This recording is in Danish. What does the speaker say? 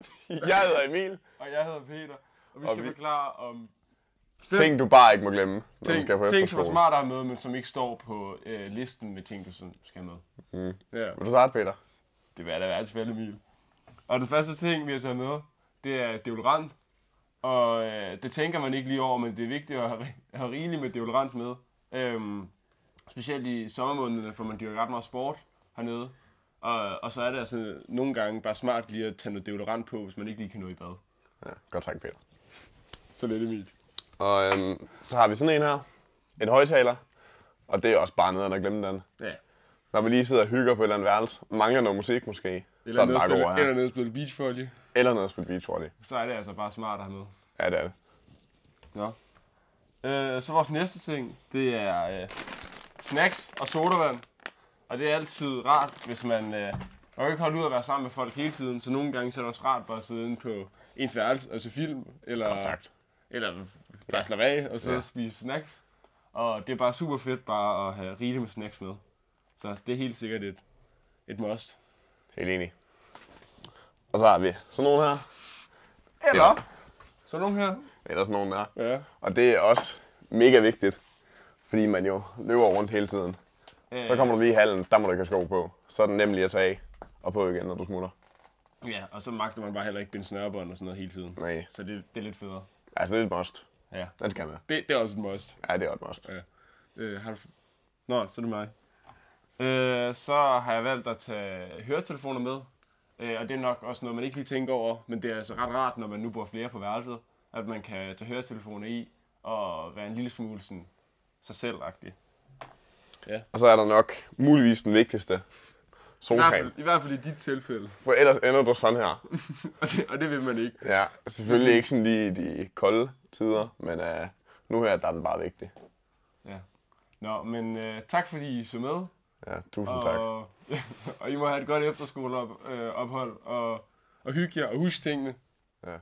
Jeg hedder Emil. Og jeg hedder Peter. Og vi Og skal vi- forklare om Ting, du bare ikke må glemme, når du ting, skal på ting som er efterskole. smart at have med, men som ikke står på øh, listen med ting, du skal med. Mm. Ja, Vil du starte, Peter? det vil da være spil, Emil. Og den første ting, vi har taget med, det er deodorant. Og øh, det tænker man ikke lige over, men det er vigtigt at have, have rigeligt med deodorant med. Øhm, specielt i sommermånederne, for man dyrker ret meget sport hernede. Og, og så er det altså nogle gange bare smart lige at tage noget deodorant på, hvis man ikke lige kan nå i bad. Ja, godt tak, Peter. Så det Emil. Og øhm, så har vi sådan en her. En højtaler. Og det er også bare nederen at glemme den. Ja. Når vi lige sidder og hygger på et eller andet værelse, mangler noget musik måske, så er den bare god eller nede at spille beachvolley. Eller noget at spille beach volley. Så er det altså bare smart at have med. Ja, det er det. Ja. Øh, så vores næste ting, det er øh, snacks og sodavand. Og det er altid rart, hvis man... Øh, man kan ikke holde ud at være sammen med folk hele tiden, så nogle gange så er det også rart bare at sidde inde på ens værelse og se film, eller, Godt sagt. eller bare slappe af og så Ja. spise snacks. Og det er bare super fedt bare at have rigeligt med snacks med. Så det er helt sikkert et, et must. Helt enig. Og så har vi sådan nogle her. Eller, så nogle her. Eller sådan nogle der. Ja. Og det er også mega vigtigt, fordi man jo løber rundt hele tiden. Så kommer du lige i hallen, der må du ikke have sko på. Så er den nemlig at tage af og på igen, når du smutter. Ja, og så magter man bare heller ikke binde snørebånd og sådan noget hele tiden. Nej, Så det, det er lidt federe. altså det er et must. Ja, Den skal med. det, det er også et must. Ja, det er et must. Ja. Øh, har du... Nå, så er det mig. Øh, så har jeg valgt at tage høretelefoner med. Øh, og det er nok også noget, man ikke lige tænker over. Men det er altså ret rart, når man nu bor flere på værelset, at man kan tage høretelefoner i og være en lille smule sådan sig selv -agtig. Og så er der nok muligvis den vigtigste. I, hvert Solcreme. fald, I hvert fald i dit tilfælde. For ellers ender du sådan her. Og det, og det vil man ikke. Ja, selvfølgelig ikke sådan lige i de kolde tider, men uh, nu her, der er den bare vigtig. Ja. Nå, men øh, tak fordi I så med. Ja, tusind tak. Og, og I må have et godt efterskoleophold og, og hygge jer og husk tingene. Ja.